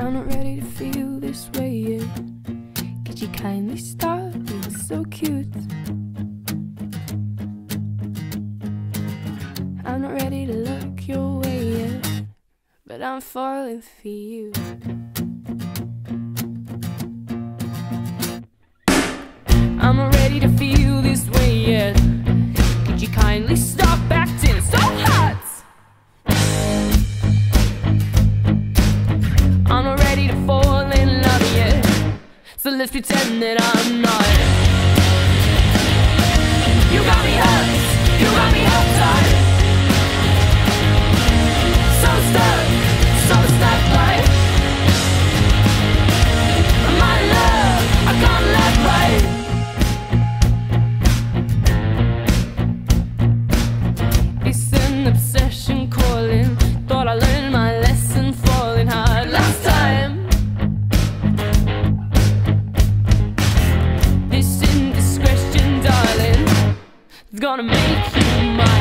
I'm not ready to feel this way yet. Could you kindly stop being so cute? I'm not ready to look your way yet, but I'm falling for you. Let's pretend that I'm not. You got me hooked, you got me hooked keep mine.